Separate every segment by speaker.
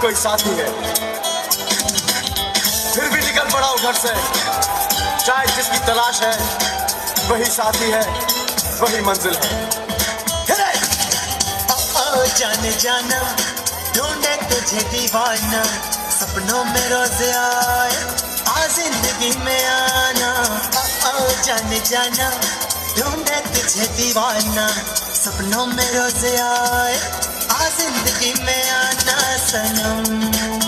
Speaker 1: कोई साथी है। फिर भी निकल पड़ा घर से। चाहे जिसकी तलाश है, वही साथी है, वही मंजिल है।
Speaker 2: जाने जाना, ढूंढे तुझे दीवाना, सपनों में रोज आए आ ज़िंदगी में आना। ओ, जाने जाना, ढूंढे तुझे दीवाना। सपनों में रोज आए। आ ज़िंदगी में आना सनम।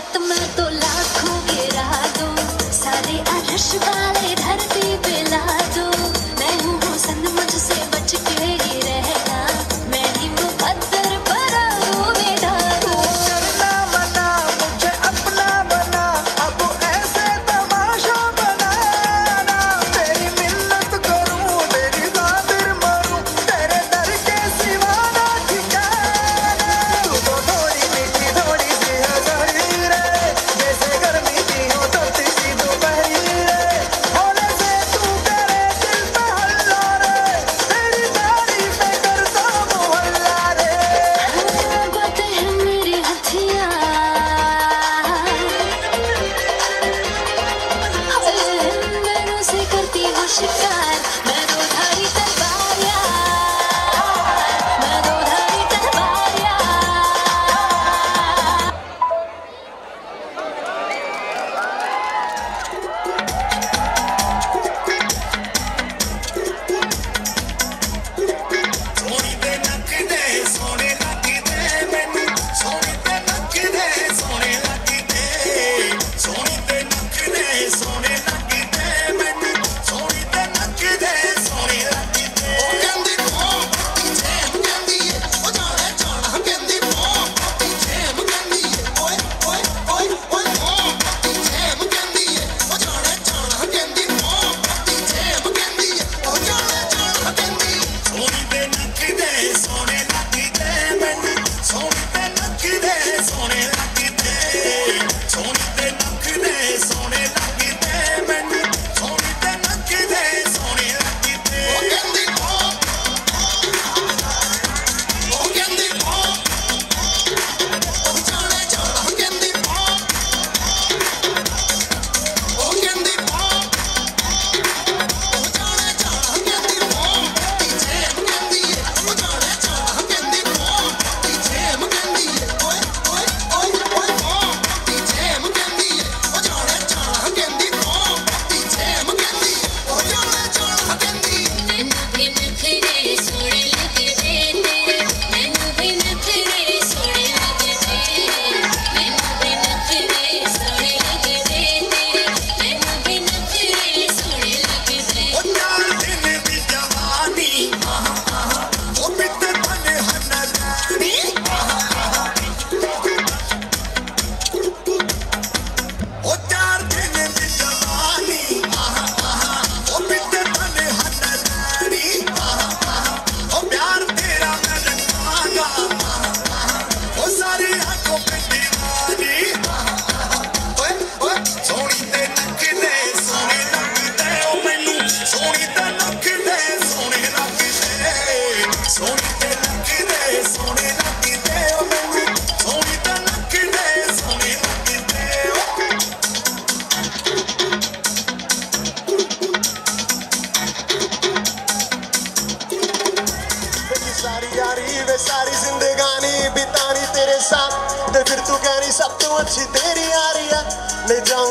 Speaker 3: आत्मा तो लाखों गिरा दो। सारे अरश वाले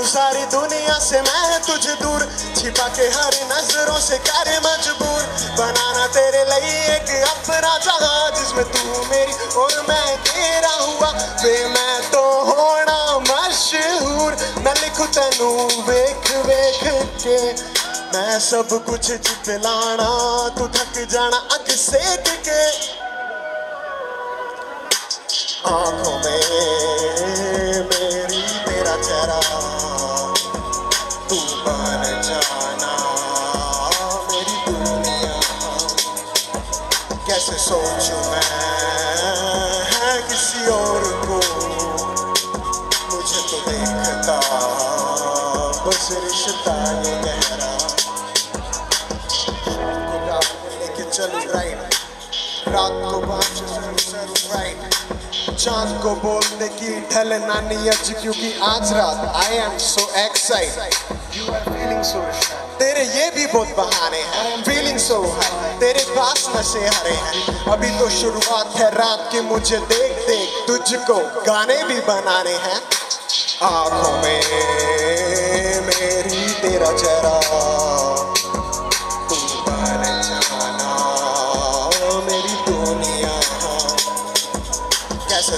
Speaker 1: सारी दुनिया से मैं तुझ दूर। छिपा के हर नज़रों से करे मजबूर। बनाना तेरे लिए एक अपना जहाँ जिसमें तू मेरी और मैं तेरा हुआ। वे मैं तो होना मशहूर। मैं लिखू तेनू वेख वेख के। मैं सब कुछ जित लाना तू थक जाना अग से टिके आँखों में मेरी, मेरा चेहरा। जाना दुनिया कैसे सोचूं मैं किसी और को मुझे तो देखता बस रिश्ता रात को बाँच राइट चाँद को बोलने की ढल नानी अज क्योंकि आज रात आई एम सो एक्साइट तेरे ये भी बहुत बहाने हैं. फीलिंग सो हाई तेरे पास नशे हरे हैं. अभी तो शुरुआत है रात की, मुझे देख देख. तुझको गाने भी बनाने हैं. आँखों में मेरी तेरा चेहरा. सोच में मेरी कैसे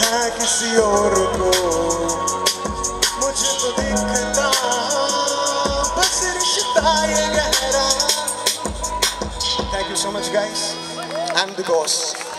Speaker 1: है किसी और को. Thank you so much, guys. I'm the boss.